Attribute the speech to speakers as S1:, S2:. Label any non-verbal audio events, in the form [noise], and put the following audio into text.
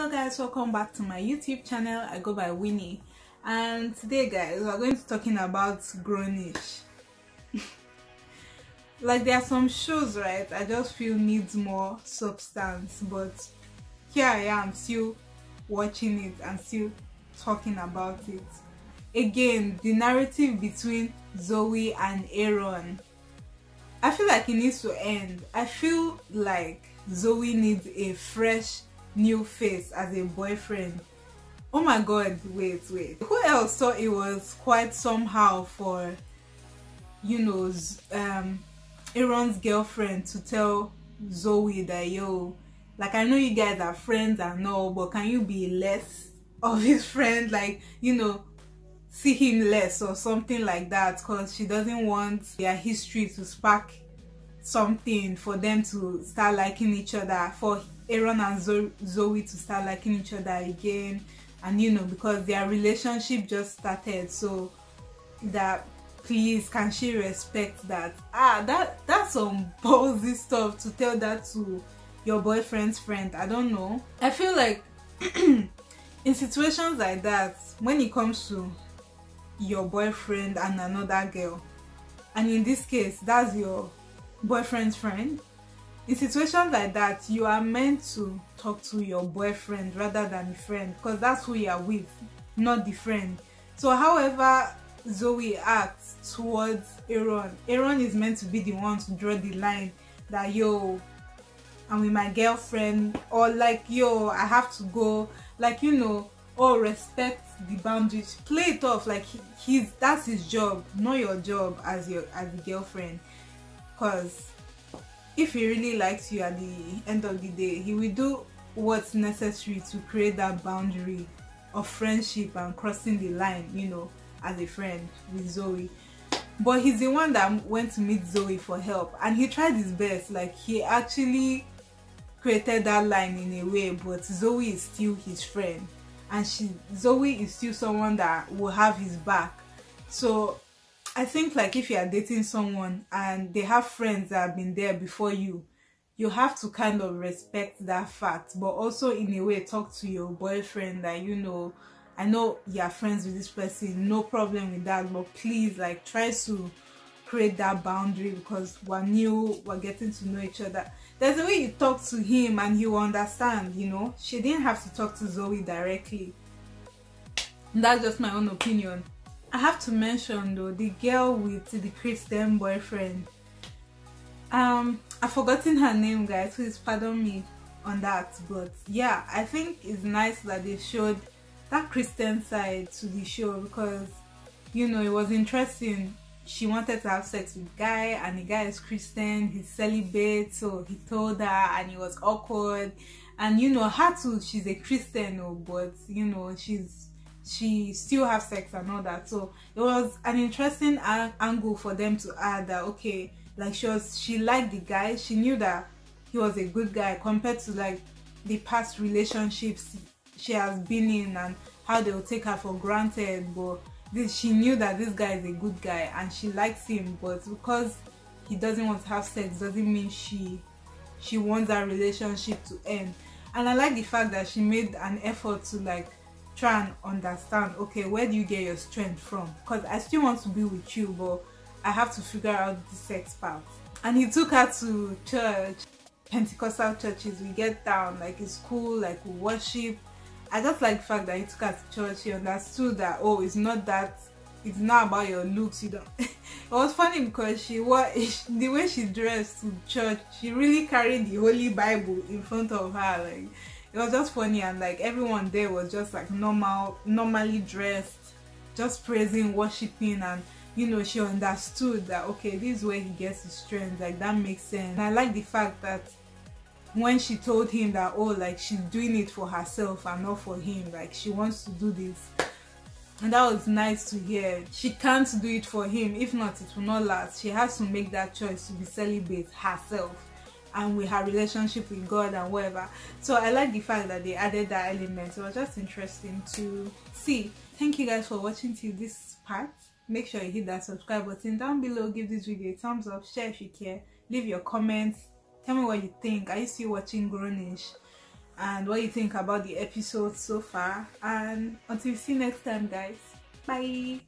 S1: hello guys. Welcome back to my youtube channel. I go by winnie. And today guys we're going to talking about grownish. [laughs] Like there are some shows right? I just feel needs more substance but here i am still watching it and still talking about it. Again the narrative between zoey and aaron. I feel like it needs to end. I feel like zoey needs a fresh new face as a boyfriend. Oh my god wait wait. Who else thought it was quite somehow for you know um aaron's girlfriend to tell zoe that yo like i know you guys are friends and all but can you be less [laughs] of his friend? Like you know see him less or something like that because she doesn't want their history to spark something for them to start liking each other for aaron and zoey to start liking each other again. And you know because their relationship just started so that please can she respect that? Ah that that's some [laughs] ballsy stuff to tell that to your boyfriend's friend. I don't know. I feel like [clears throat] in situations like that when it comes to your boyfriend and another girl and in this case that's your boyfriend's friend. In situations like that you are meant to talk to your boyfriend rather than a friend because that's who you are with not the friend. So however zoe acts towards aaron aaron is meant to be the one to draw the line that yo i'm with my girlfriend or like yo i have to go. Like you know or respect the boundaries. Play it off. Like he, he's that's his job not your job as your as the girlfriend because if he really likes you at the end of the day he will do what's necessary to create that boundary of friendship and crossing the line you know as a friend with zoey. But he's the one that went to meet zoey for help and he tried his best. Like he actually created that line in a way but zoey is still his friend. And she zoey is still someone that will have his back. So I think like if you are dating someone and they have friends that have been there before you, you have to kind of respect that fact, but also in a way talk to your boyfriend that you know, I know you are friends with this person, no problem with that, but please like try to create that boundary because we're new, we're getting to know each other. There's a way you talk to him and he will understand, you know. She didn't have to talk to Zoey directly. That's just my own opinion. I have to mention though the girl with the Christian boyfriend. Um, I've forgotten her name, guys. Please pardon me on that. But yeah, I think it's nice that they showed that Christian side to the show because you know it was interesting. She wanted to have sex with guy, and the guy is Christian. He's celibate, so he told her, and it was awkward. And you know, her too. She's a Christian, oh, but you know, she's she still have sex and all that. So it was an interesting angle for them to add that okay like she was she liked the guy. She knew that he was a good guy compared to like the past relationships she has been in and how they will take her for granted. But this she knew that this guy is a good guy and she likes him. But because he doesn't want to have sex doesn't mean she she wants that relationship to end. And i like the fact that she made an effort to like try and understand okay where do you get your strength from? Because i still want to be with you but i have to figure out the sex part. And he took her to church pentecostal churches. We get down like it's cool like we worship. I just like the fact that he took her to church. He understood that oh it's not that it's not about your looks. You don't [laughs] it was funny because she was [laughs] the way she dressed to church she really carried the holy bible in front of her like it was just funny and like everyone there was just like normal normally dressed just praising worshiping and you know she understood that okay this is where he gets his strength like that makes sense. And i like the fact that when she told him that oh like she's doing it for herself and not for him like she wants to do this. And that was nice to hear. She can't do it for him. If not it will not last. She has to make that choice to be celibate herself and with her relationship with God and whatever. So I like the fact that they added that element. It was just interesting to see. Thank you guys for watching till this part. Make sure you hit that subscribe button down below. Give this video a thumbs up. Share if you care. Leave your comments. Tell me what you think. Are you still watching Grownish? and what you think about the episode so far and until we see next time guys bye